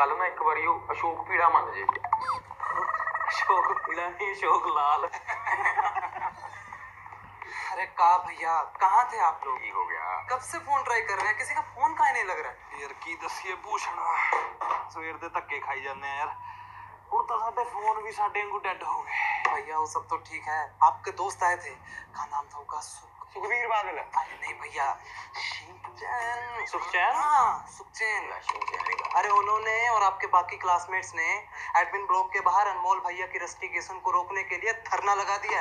ਕੱਲ ਨਾ ਇੱਕ ਵਾਰੀ ਉਹ ਅਸ਼ੋਕ ਪੀੜਾ ਮੰਨ ਜੇ अशोक पीला नहीं अशोक लाल अरे कहा भैया कहाँ थे आप लोग ਕੀ ਹੋ ਗਿਆ कब से फोन ट्राई कर रहे हैं किसी का फोन काहे नहीं लग रहा है ਯਾਰ ਕੀ ਦੱਸੀਏ ਭੂਸ਼ਣ ਸਵੇਰ ਦੇ ਧੱਕੇ ਖਾਈ ਜਾਂਦੇ ਆ ਯਾਰ ਹੁਣ ਤਾਂ ਸਾਡੇ ਫੋਨ ਵੀ ਸਾਡੇ ਵਾਂਗੂ ਡੈਡ ਹੋ ਗਏ भैया वो सब तो ठीक है आपके दोस्त आए थे क्या नाम था उनका सुख ਸੁਖਵੀਰ ਬਾਦਲ अरे नहीं भैया शिवचैन सुखचैन? हाँ सुखचैन। अरे उन्होंने और आपके बाकी क्लासमेट्स ने एडमिन ब्लॉक के बाहर अनमोल भैया की रस्टिकेशन को रोकने के लिए धरना लगा दिया है।